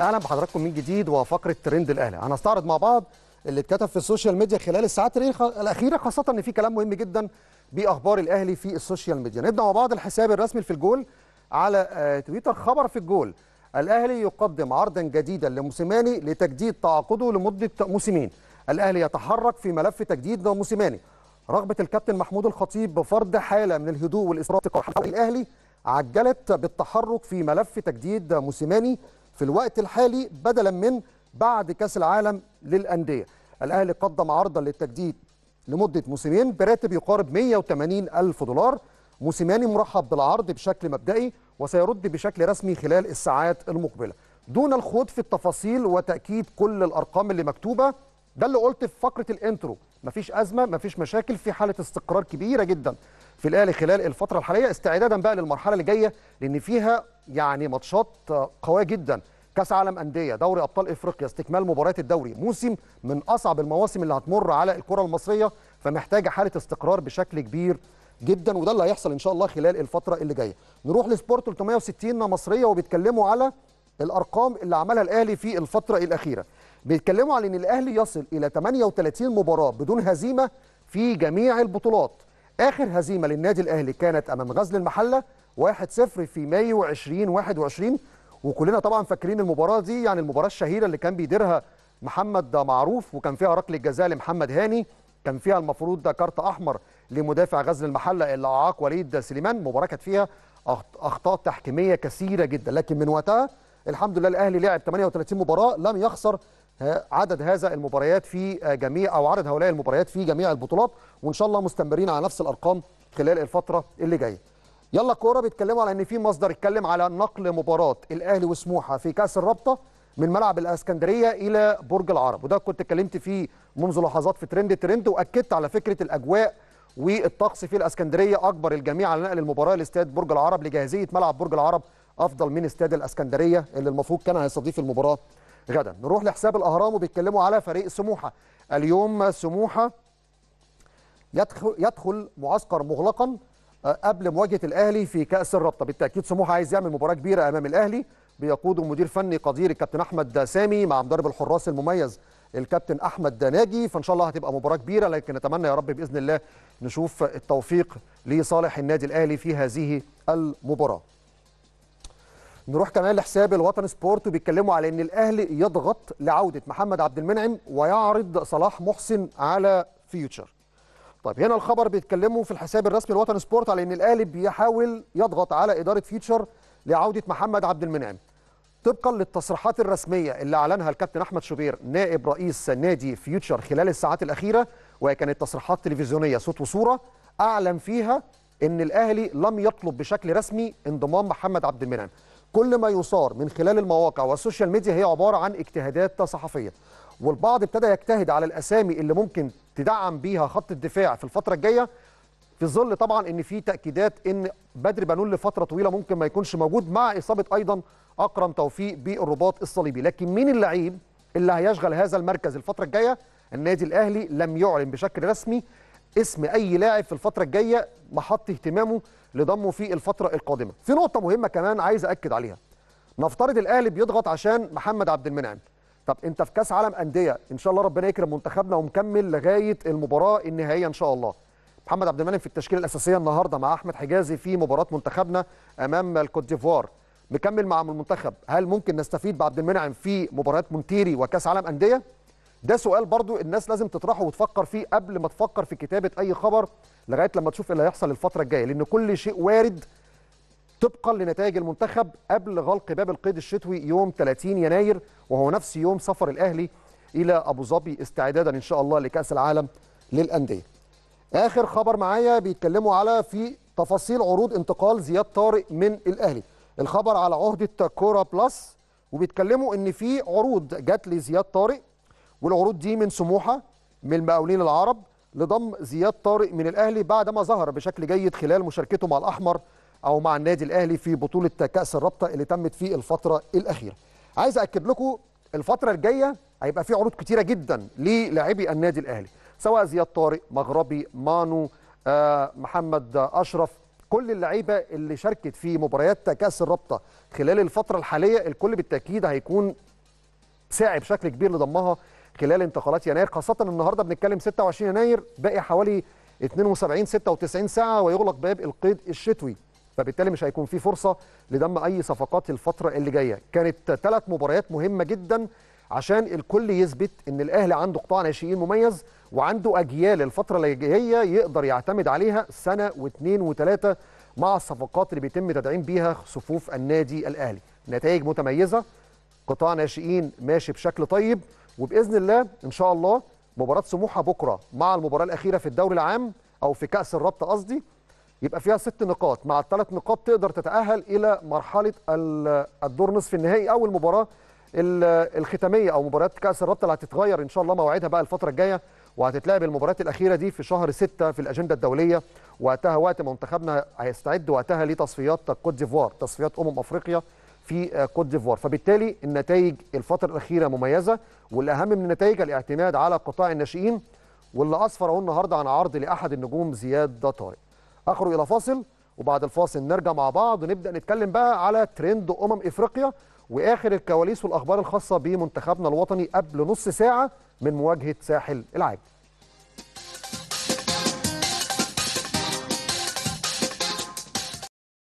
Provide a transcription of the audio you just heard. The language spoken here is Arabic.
أهلا بحضراتكم من جديد وفقره ترند الاهلي؟ هنستعرض مع بعض اللي اتكتب في ال social media خلال الساعات الاخيره خاصة إن في كلام مهم جدا بأخبار الأهلي في ال social media. نبدأ مع بعض الحساب الرسمي في الجول على آه، تويتر. خبر في الجول. الأهلي يقدم عرضا جديدا لموسيماني لتجديد تعاقده لمدة موسمين. الأهلي يتحرك في ملف تجديد موسيماني رغبة الكابتن محمود الخطيب بفرض حالة من الهدوء حول الأهلي عجلت بالتحرك في ملف تجديد موسيماني. في الوقت الحالي بدلا من بعد كأس العالم للأندية. الأهلي قدم عرضا للتجديد لمدة موسمين براتب يقارب 180 ألف دولار موسيماني مرحب بالعرض بشكل مبدئي وسيرد بشكل رسمي خلال الساعات المقبلة. دون الخوض في التفاصيل وتأكيد كل الأرقام اللي مكتوبة ده اللي قلت في فقرة الانترو. مفيش أزمة مفيش مشاكل في حالة استقرار كبيرة جدا. في الاهلي خلال الفترة الحالية استعدادا بقى للمرحلة اللي جاية لأن فيها يعني ماتشات قوية جدا. كأس عالم أندية دوري أبطال إفريقيا استكمال مباريات الدوري. موسم من أصعب المواسم اللي هتمر على الكرة المصرية فمحتاجة حالة استقرار بشكل كبير جدا وده اللي هيحصل إن شاء الله خلال الفترة اللي جاية. نروح لسبورت 360 مصرية وبيتكلموا على الأرقام اللي عملها الأهلي في الفترة الأخيرة. بيتكلموا على إن الأهلي يصل إلى 38 مباراة بدون هزيمة في جميع البطولات. آخر هزيمة للنادي الأهلي كانت أمام غزل المحلة 1-0 في مايو 2021 وكلنا طبعا فاكرين المباراة دي يعني المباراة الشهيرة اللي كان بيديرها محمد معروف وكان فيها ركلة جزاء لمحمد هاني. كان فيها المفروض ده كارت أحمر لمدافع غزل المحلة اللي اعاق وليد سليمان. مباراة كانت فيها أخطاء تحكيمية كثيرة جدا. لكن من وقتها الحمد لله الأهلي لعب 38 مباراة لم يخسر عدد هذا المباريات في جميع أو عدد هؤلاء المباريات في جميع البطولات وإن شاء الله مستمرين على نفس الأرقام خلال الفترة اللي جاية. يلا كوره بيتكلموا على إن في مصدر اتكلم على نقل مباراة الأهلي وسموحة في كأس الرابطة من ملعب الإسكندرية إلى برج العرب وده كنت اتكلمت فيه منذ لحظات في ترند ترند وأكدت على فكرة الأجواء والطقس في الإسكندرية اجبر الجميع على نقل المباراة لاستاد برج العرب لجاهزية ملعب برج العرب أفضل من استاد الإسكندرية اللي المفروض كان هيستضيف المباراة غدا. نروح لحساب الأهرام وبيتكلموا على فريق سموحة. اليوم سموحة يدخل يدخل معسكر مغلقا قبل مواجهة الأهلي في كأس الرابطة. بالتأكيد سموحة عايز يعمل مباراة كبيرة أمام الأهلي. بيقوده مدير فني قدير الكابتن أحمد سامي مع مدرب الحراس المميز الكابتن أحمد ناجي. فإن شاء الله هتبقى مباراة كبيرة لكن نتمنى يا رب بإذن الله نشوف التوفيق لصالح النادي الأهلي في هذه المباراة. نروح كمان لحساب الوطن سبورت وبيتكلموا على إن الأهلي يضغط لعودة محمد عبد المنعم ويعرض صلاح محسن على فيوتشر. طيب هنا الخبر بيتكلموا في الحساب الرسمي الوطن سبورت على إن الأهلي بيحاول يضغط على إدارة فيوتشر لعودة محمد عبد المنعم. طبقا للتصريحات الرسمية اللي أعلنها الكابتن أحمد شوبير نائب رئيس نادي فيوتشر خلال الساعات الأخيرة وهي كانت تصريحات تلفزيونية صوت وصورة أعلن فيها إن الأهلي لم يطلب بشكل رسمي انضمام محمد عبد المنعم. كل ما يثار من خلال المواقع وال social media هي عبارة عن اجتهادات صحفيه والبعض ابتدى يجتهد على الأسامي اللي ممكن تدعم بيها خط الدفاع في الفترة الجاية في ظل طبعا إن في تأكيدات إن بدر بنون لفترة طويلة ممكن ما يكونش موجود مع إصابة أيضا أكرم توفيق بالرباط الصليبي. لكن مين اللعيب اللي هيشغل هذا المركز الفترة الجاية؟ النادي الأهلي لم يعلن بشكل رسمي اسم أي لاعب في الفترة الجاية محط اهتمامه لضمه في الفترة القادمة. في نقطة مهمة كمان عايز أكد عليها. نفترض الأهلي بيضغط عشان محمد عبد المنعم. طب أنت في كأس عالم أندية إن شاء الله ربنا يكرم منتخبنا ومكمل لغاية المباراة النهائية إن شاء الله. محمد عبد المنعم في التشكيلة الأساسية النهارده مع أحمد حجازي في مباراة منتخبنا أمام الكوت ديفوار. مكمل مع المنتخب. هل ممكن نستفيد بعبد المنعم في مباريات مونتيري وكأس عالم أندية؟ ده سؤال برضو الناس لازم تطرحه وتفكر فيه قبل ما تفكر في كتابة أي خبر لغاية لما تشوف اللي هيحصل الفترة الجاية لأن كل شيء وارد طبقا لنتائج المنتخب قبل غلق باب القيد الشتوي يوم 30 يناير وهو نفس يوم سفر الأهلي إلى أبو ظبي استعدادا إن شاء الله لكأس العالم للأندية. آخر خبر معايا بيتكلموا على في تفاصيل عروض انتقال زياد طارق من الأهلي. الخبر على عهدة كوره بلس وبيتكلموا إن في عروض جات لزياد طارق والعروض دي من سموحة من المقاولين العرب لضم زياد طارق من الأهلي بعدما ظهر بشكل جيد خلال مشاركته مع الأحمر أو مع النادي الأهلي في بطولة كأس الرابطة اللي تمت في الفترة الأخيرة. عايز اكد لكم الفترة الجاية هيبقى في عروض كتيرة جدا للاعبي النادي الأهلي سواء زياد طارق مغربي مانو آه، محمد أشرف كل اللعيبة اللي شاركت في مباريات كأس الرابطة خلال الفترة الحالية الكل بالتأكيد هيكون ساعي بشكل كبير لضمها خلال انتقالات يناير خاصة النهارده بنتكلم 26 يناير باقي حوالي 72 96 ساعة ويغلق باب القيد الشتوي. فبالتالي مش هيكون في فرصة لضم أي صفقات الفترة اللي جاية. كانت ثلاث مباريات مهمة جدا عشان الكل يثبت إن الأهلي عنده قطاع ناشئين مميز وعنده أجيال الفترة اللي جاية يقدر يعتمد عليها سنة واثنين وثلاثه مع الصفقات اللي بيتم تدعيم بيها صفوف النادي الأهلي. نتائج متميزة قطاع ناشئين ماشي بشكل طيب وبإذن الله إن شاء الله مباراة سموحة بكرة مع المباراة الأخيرة في الدوري العام أو في كأس الرابطه قصدي يبقى فيها ست نقاط. مع الثلاث نقاط تقدر تتأهل إلى مرحلة الدور نصف النهائي أو المباراة الختامية أو مباريات كأس الرابطه اللي هتتغير إن شاء الله مواعيدها بقى الفترة الجاية وهتتلعب المباريات الأخيرة دي في شهر 6 في الأجندة الدولية. وقتها وقت منتخبنا هيستعد وقتها لتصفيات كوت ديفوار تصفيات أمم أفريقيا. في كوت ديفوار. فبالتالي النتائج الفترة الأخيرة مميزة والأهم من النتائج الاعتماد على قطاع الناشئين واللي اسفر أهو النهارده عن عرض لأحد النجوم زياد طارق. اخرج إلى فاصل وبعد الفاصل نرجع مع بعض ونبدأ نتكلم بقى على ترند أمم إفريقيا وآخر الكواليس والأخبار الخاصة بمنتخبنا الوطني قبل نص ساعة من مواجهة ساحل العاج.